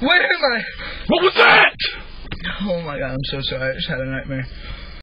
Where am I? What was that? Oh my god, I'm so sorry. I just had a nightmare.